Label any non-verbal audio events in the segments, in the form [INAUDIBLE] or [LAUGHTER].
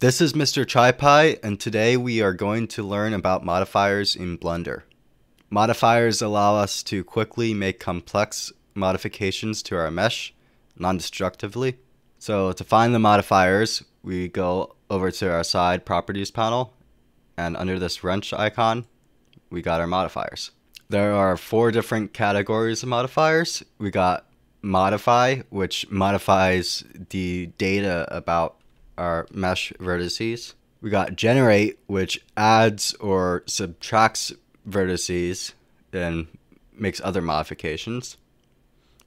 This is Mr. TriPie, and today we are going to learn about modifiers in Blender. Modifiers allow us to quickly make complex modifications to our mesh non-destructively. So to find the modifiers, we go over to our side properties panel, and under this wrench icon, we got our modifiers. There are four different categories of modifiers. We got modify, which modifies the data about our mesh vertices. We got generate, which adds or subtracts vertices and makes other modifications.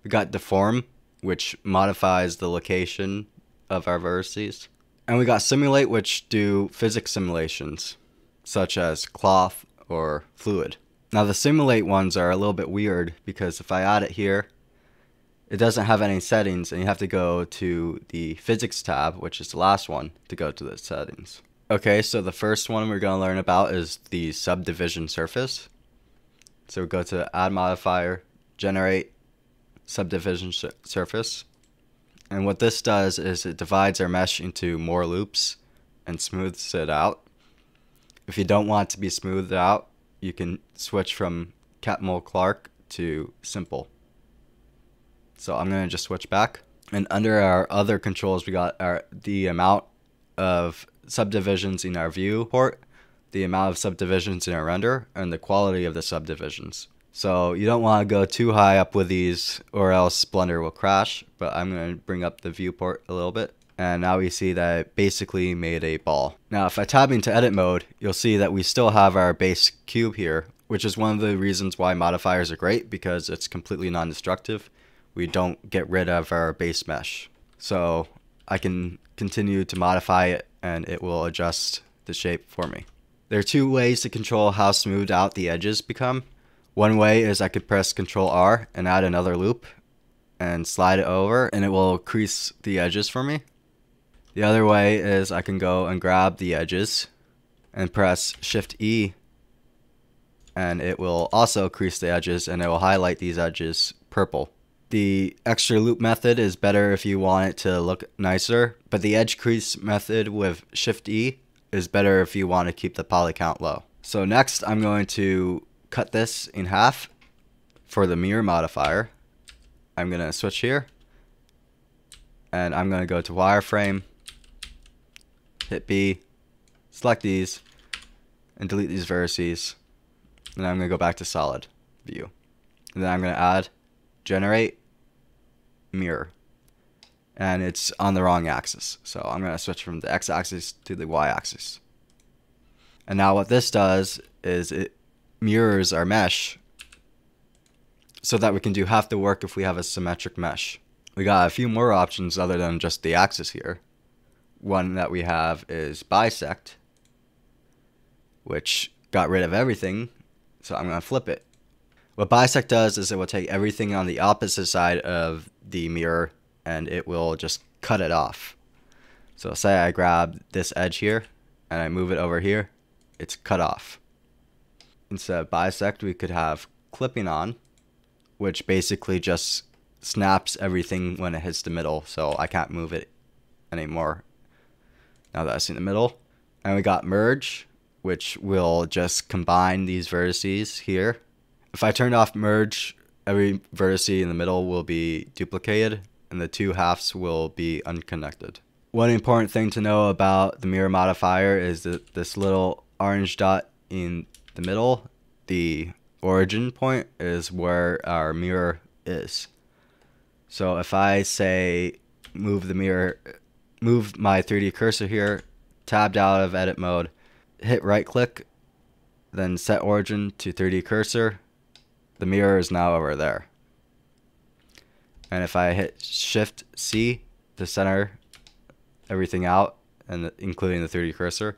We got deform, which modifies the location of our vertices. And we got simulate, which do physics simulations, such as cloth or fluid. Now the simulate ones are a little bit weird because if I add it here, it doesn't have any settings and you have to go to the physics tab, which is the last one, to go to the settings. Okay, so the first one we're going to learn about is the subdivision surface. So we go to add modifier, generate subdivision surface. And what this does is it divides our mesh into more loops and smooths it out. If you don't want to be smoothed out, you can switch from Catmull Clark to simple. So I'm going to just switch back. And under our other controls, we got our the amount of subdivisions in our viewport, the amount of subdivisions in our render, and the quality of the subdivisions. So you don't want to go too high up with these or else Blender will crash, but I'm going to bring up the viewport a little bit. And now we see that it basically made a ball. Now if I tab into edit mode, you'll see that we still have our base cube here, which is one of the reasons why modifiers are great because it's completely non-destructive we don't get rid of our base mesh. So I can continue to modify it and it will adjust the shape for me. There are two ways to control how smoothed out the edges become. One way is I could press Control R and add another loop and slide it over and it will crease the edges for me. The other way is I can go and grab the edges and press Shift E and it will also crease the edges and it will highlight these edges purple. The extra loop method is better if you want it to look nicer, but the edge crease method with Shift E is better if you want to keep the poly count low. So next I'm going to cut this in half for the mirror modifier. I'm going to switch here and I'm going to go to wireframe, hit B, select these, and delete these vertices. And I'm going to go back to solid view. And then I'm going to add generate mirror and it's on the wrong axis. So I'm going to switch from the x-axis to the y-axis. And now what this does is it mirrors our mesh so that we can do half the work if we have a symmetric mesh. We got a few more options other than just the axis here. One that we have is bisect, which got rid of everything, so I'm going to flip it. What bisect does is it will take everything on the opposite side of the mirror and it will just cut it off. So say I grab this edge here and I move it over here, it's cut off. Instead of bisect, we could have clipping on, which basically just snaps everything when it hits the middle, so I can't move it anymore now that I see the middle. And we got merge, which will just combine these vertices here. If I turn off merge, every vertice in the middle will be duplicated and the two halves will be unconnected. One important thing to know about the mirror modifier is that this little orange dot in the middle, the origin point is where our mirror is. So if I say move the mirror, move my 3D cursor here, tabbed out of edit mode, hit right click, then set origin to 3D cursor, the mirror is now over there. And if I hit Shift C to center everything out, and the, including the 3D cursor,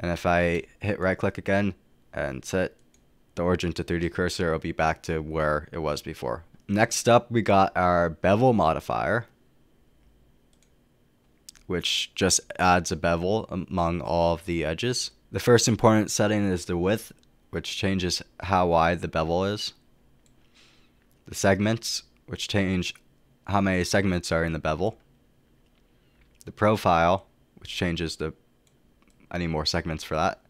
and if I hit right click again and set the origin to 3D cursor, it'll be back to where it was before. Next up, we got our bevel modifier, which just adds a bevel among all of the edges. The first important setting is the width, which changes how wide the bevel is the segments, which change how many segments are in the bevel, the profile, which changes the I need more segments for that.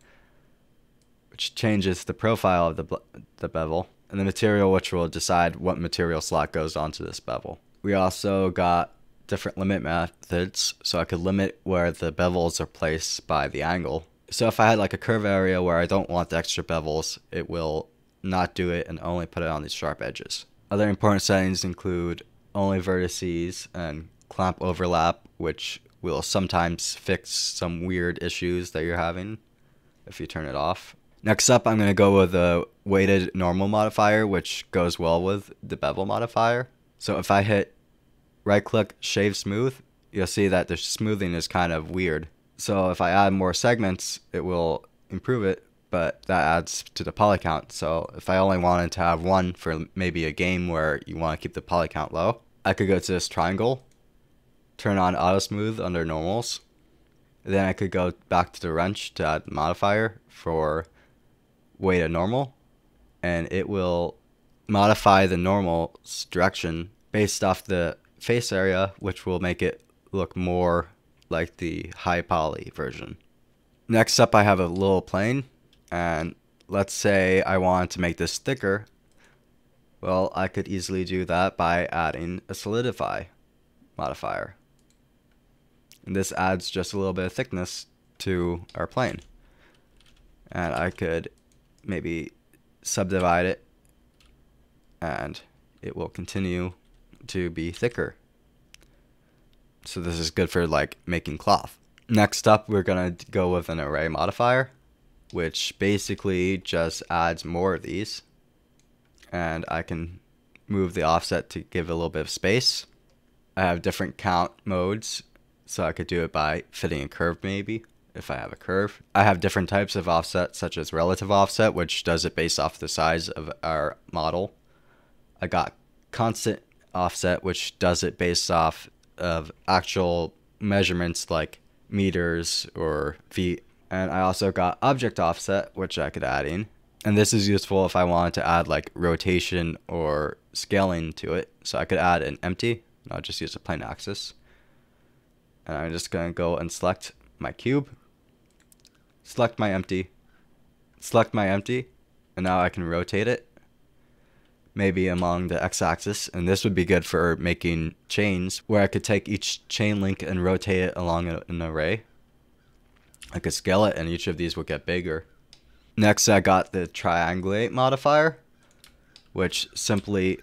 Which changes the profile of the, the bevel and the material which will decide what material slot goes onto this bevel. We also got different limit methods so I could limit where the bevels are placed by the angle. So if I had like a curve area where I don't want the extra bevels, it will not do it and only put it on these sharp edges. Other important settings include only vertices and clamp overlap, which will sometimes fix some weird issues that you're having if you turn it off. Next up, I'm going to go with a weighted normal modifier, which goes well with the bevel modifier. So if I hit right click shade smooth, you'll see that the smoothing is kind of weird. So if I add more segments, it will improve it, but that adds to the poly count. So if I only wanted to have one for maybe a game where you want to keep the poly count low, I could go to this triangle, turn on auto smooth under normals. Then I could go back to the wrench to add modifier for weighted normal and it will modify the normal's direction based off the face area, which will make it look more like the high poly version. Next up, I have a little plane, and let's say I want to make this thicker. Well, I could easily do that by adding a solidify modifier. And this adds just a little bit of thickness to our plane. And I could maybe subdivide it and it will continue to be thicker. So this is good for like making cloth. Next up, we're gonna go with an array modifier, which basically just adds more of these. And I can move the offset to give a little bit of space. I have different count modes, so I could do it by fitting a curve maybe if I have a curve. I have different types of offset, such as relative offset, which does it based off the size of our model. I got constant offset, which does it based off of actual measurements like meters or feet. And I also got object offset, which I could add in. And this is useful if I wanted to add like rotation or scaling to it. So I could add an empty, and I'll just use a plain axis. And I'm just to go and select my cube select my empty, select my empty, and now I can rotate it maybe along the x-axis and this would be good for making chains where I could take each chain link and rotate it along an array. Could scale it and each of these would get bigger. Next I got the triangulate modifier which simply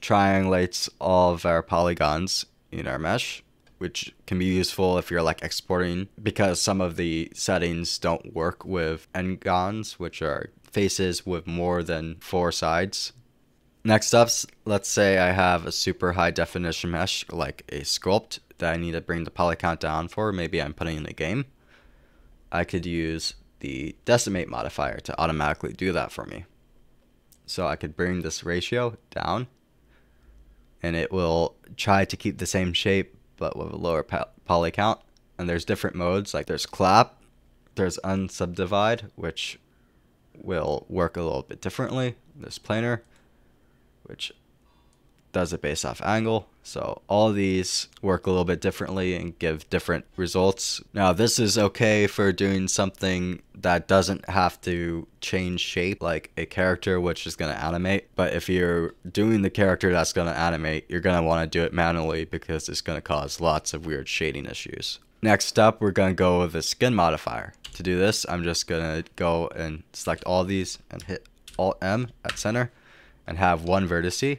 triangulates all of our polygons in our mesh which can be useful if you're like exporting because some of the settings don't work with n-gons, which are faces with more than four sides. Next up, let's say I have a super high definition mesh like a sculpt that I need to bring the poly count down for. Maybe I'm putting in a game. I could use the decimate modifier to automatically do that for me. So I could bring this ratio down and it will try to keep the same shape but with a lower poly count. And there's different modes, like there's clap, there's unsubdivide, which will work a little bit differently. There's planar, which does it based off angle. So all these work a little bit differently and give different results. Now this is okay for doing something that doesn't have to change shape like a character which is going to animate. But if you're doing the character that's going to animate, you're going to want to do it manually because it's going to cause lots of weird shading issues. Next up, we're going to go with the skin modifier. To do this, I'm just going to go and select all these and hit Alt M at center and have one vertice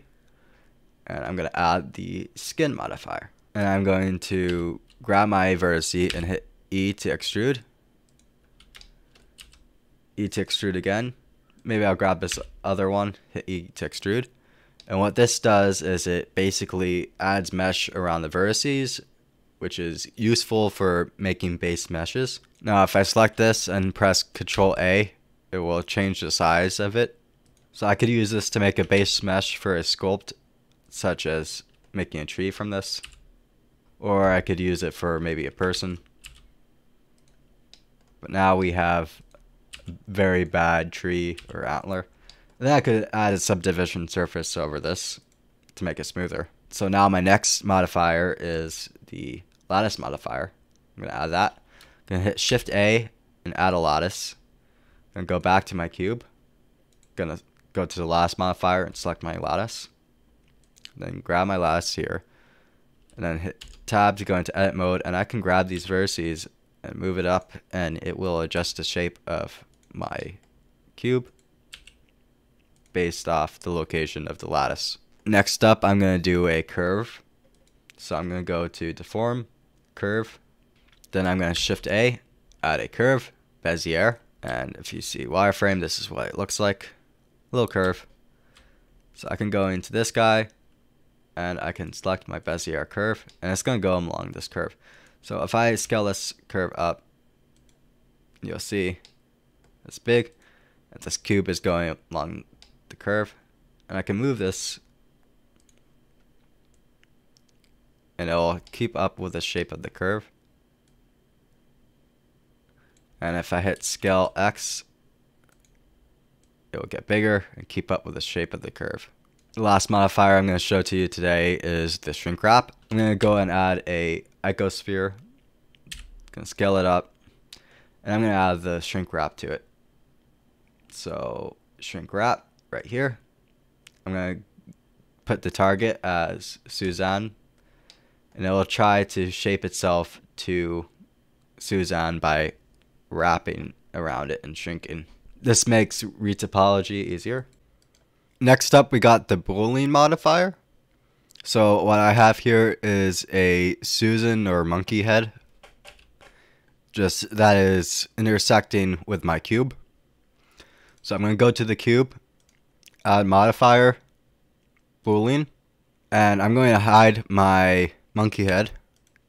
and I'm going to add the skin modifier. And I'm going to grab my vertice and hit E to extrude. E to extrude again. Maybe I'll grab this other one, hit E to extrude. And what this does is it basically adds mesh around the vertices, which is useful for making base meshes. Now if I select this and press Control A, it will change the size of it. So I could use this to make a base mesh for a sculpt such as making a tree from this. Or I could use it for maybe a person. But now we have a very bad tree or antler. Then I could add a subdivision surface over this to make it smoother. So now my next modifier is the lattice modifier. I'm going to add that. I'm gonna hit Shift A and add a lattice. Gonna go back to my cube. I'm Gonna go to the lattice modifier and select my lattice. Then grab my lattice here. And then hit tab to go into edit mode and I can grab these vertices and move it up and it will adjust the shape of my cube based off the location of the lattice. Next up I'm going to do a curve. So I'm going to go to deform, curve, then I'm going to shift A, add a curve, Bezier, and if you see wireframe this is what it looks like. A little curve. So I can go into this guy and I can select my Bezier curve and it's going to go along this curve. So if I scale this curve up, you'll see it's big. And this cube is going along the curve. And I can move this and it'll keep up with the shape of the curve. And if I hit scale X, it will get bigger and keep up with the shape of the curve. Last modifier I'm going to show to you today is the shrink wrap. I'm going to go and add a icosphere. Going to scale it up. And I'm going to add the shrink wrap to it. So shrink wrap right here. I'm going to put the target as Suzanne. And it will try to shape itself to Suzanne by wrapping around it and shrinking. This makes retopology easier. Next up, we got the Boolean modifier. So what I have here is a Suzanne or monkey head. Just that is intersecting with my cube. So I'm going to go to the cube, add modifier, Boolean, and I'm going to hide my monkey head.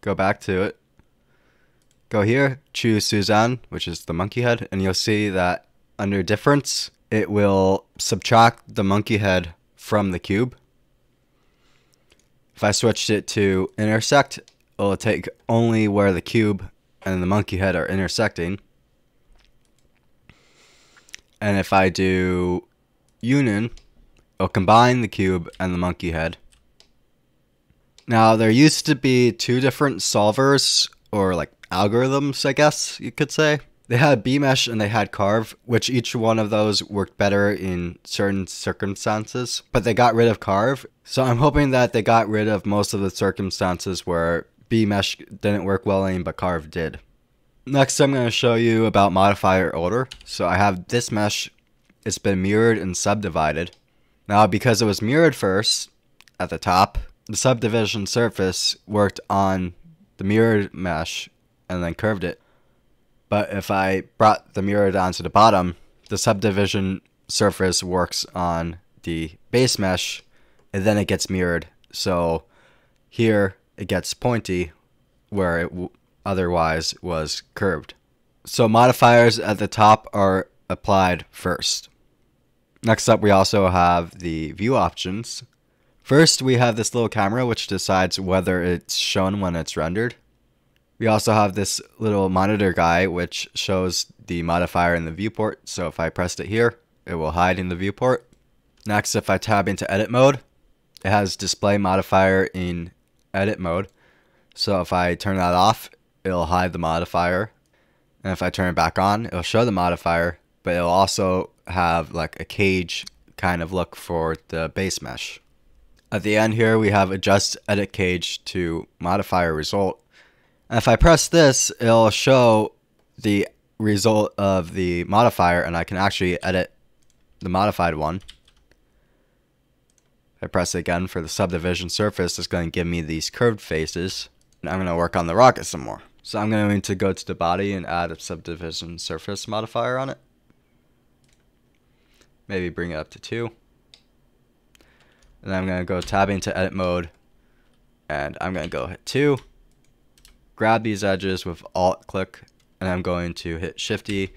Go back to it. Go here, choose Suzanne, which is the monkey head, and you'll see that under difference, it will subtract the monkey head from the cube. If I switched it to intersect, it'll take only where the cube and the monkey head are intersecting. And if I do union, it'll combine the cube and the monkey head. Now, there used to be two different solvers, or like algorithms, I guess you could say, they had B mesh and they had carve, which each one of those worked better in certain circumstances, but they got rid of carve. So I'm hoping that they got rid of most of the circumstances where B mesh didn't work well in, but carve did. Next, I'm going to show you about modifier order. So I have this mesh, it's been mirrored and subdivided. Now, because it was mirrored first at the top, the subdivision surface worked on the mirrored mesh and then curved it. But if I brought the mirror down to the bottom, the subdivision surface works on the base mesh and then it gets mirrored. So here it gets pointy where it otherwise was curved. So modifiers at the top are applied first. Next up, we also have the view options. First, we have this little camera which decides whether it's shown when it's rendered. We also have this little monitor guy which shows the modifier in the viewport. So if I pressed it here, it will hide in the viewport. Next, if I tab into edit mode, it has display modifier in edit mode. So if I turn that off, it'll hide the modifier. And if I turn it back on, it'll show the modifier, but it'll also have like a cage kind of look for the base mesh. At the end here, we have adjust edit cage to modifier result. If I press this, it'll show the result of the modifier and I can actually edit the modified one. I press it again for the subdivision surface, it's going to give me these curved faces. And I'm going to work on the rocket some more. So I'm going to go to the body and add a subdivision surface modifier on it. Maybe bring it up to 2. And I'm going to go tab into edit mode. And I'm going to go hit 2 grab these edges with alt click and I'm going to hit shifty.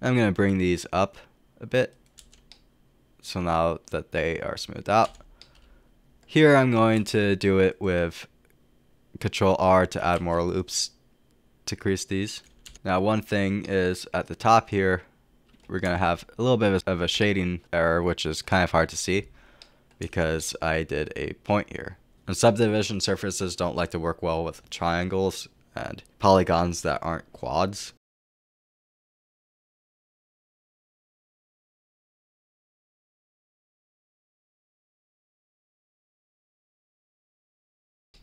I'm going to bring these up a bit. So now that they are smoothed out. Here I'm going to do it with control R to add more loops to crease these. Now one thing is at the top here, we're going to have a little bit of a shading error, which is kind of hard to see because I did a point here. And subdivision surfaces don't like to work well with triangles and polygons that aren't quads.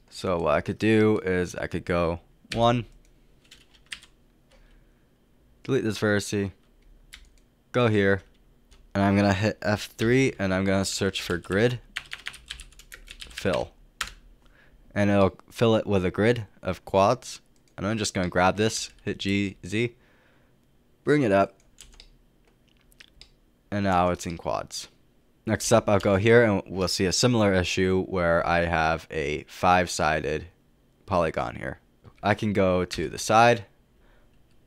So what I could do is I could go one, delete this vertice, go here, and I'm gonna hit F3 and I'm gonna search for grid, fill. And it'll fill it with a grid of quads. And I'm just gonna grab this, hit G, Z, bring it up, and now it's in quads. Next up, I'll go here and we'll see a similar issue where I have a five-sided polygon here. I can go to the side.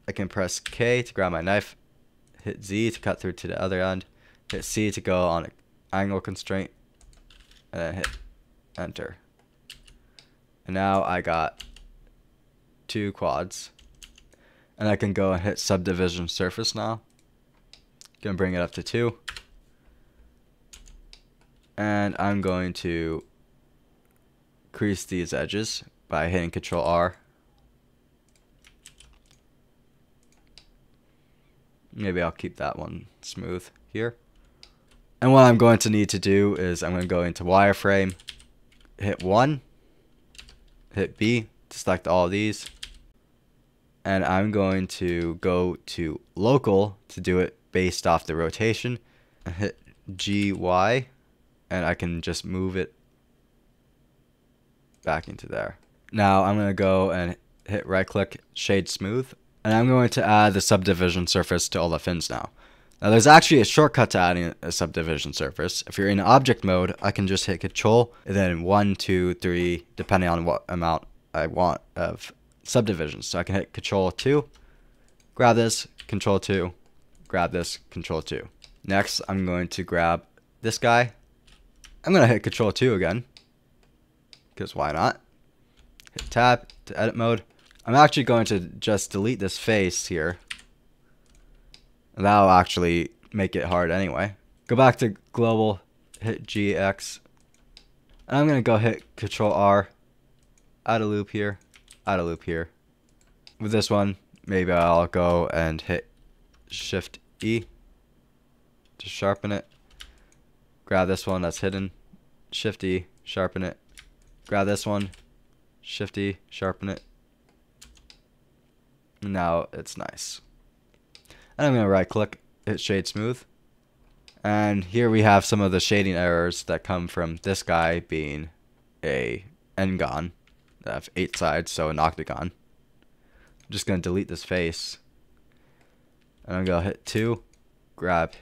I can press K to grab my knife, hit Z to cut through to the other end, hit C to go on an angle constraint, and then hit enter. And now I got two quads. And I can go and hit subdivision surface now. Gonna bring it up to two and I'm going to crease these edges by hitting Control R. Maybe I'll keep that one smooth here. And what I'm going to need to do is I'm going to go into wireframe, hit 1, hit B select all these, and I'm going to go to local to do it based off the rotation, [LAUGHS] and hit GY and I can just move it back into there. Now I'm going to go and hit right click shade smooth and I'm going to add the subdivision surface to all the fins now. Now there's actually a shortcut to adding a subdivision surface. If you're in object mode, I can just hit control and then one, two, three, depending on what amount I want of subdivisions. So I can hit control two, grab this, control two, grab this, control two. Next, I'm going to grab this guy I'm going to hit Control 2 again. Because why not? Hit Tab to edit mode. I'm actually going to just delete this face here. That'll actually make it hard anyway. Go back to global, hit GX. And I'm going to go hit Control R. Add a loop here. Add of loop here. With this one, maybe I'll go and hit Shift E to sharpen it. Grab this one that's hidden. Shift E, sharpen it. Grab this one. Shift E, sharpen it. Now it's nice. And I'm going to right click, hit shade smooth. And here we have some of the shading errors that come from this guy being a n-gon. Have eight sides, so an octagon. I'm just going to delete this face. And I'm going to hit 2, grab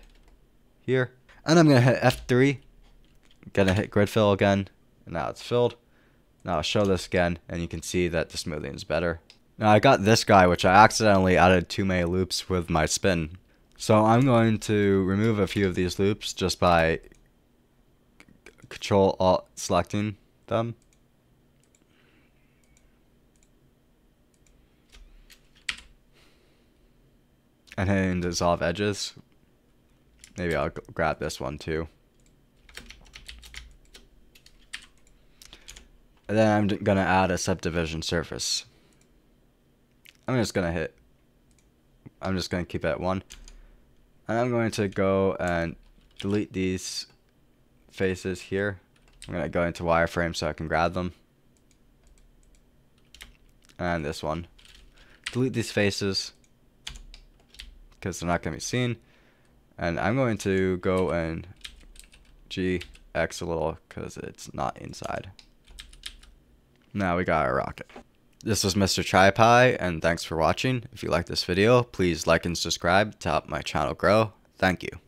here. And I'm going to hit F3 Gonna hit grid fill again, and now it's filled. Now I'll show this again, and you can see that the smoothing is better. Now I got this guy, which I accidentally added too many loops with my spin. So I'm going to remove a few of these loops just by Control Alt selecting them. And dissolve edges. Maybe I'll grab this one too. And then I'm going to add a subdivision surface. I'm just going to hit, I'm just going to keep it at 1. And I'm going to go and delete these faces here. I'm going to go into wireframe so I can grab them. And this one. Delete these faces because they're not going to be seen. And I'm going to go and GX a little because it's not inside. Now we got our rocket. This was Mr. TriPie, and thanks for watching. If you like this video, please like and subscribe to help my channel grow. Thank you.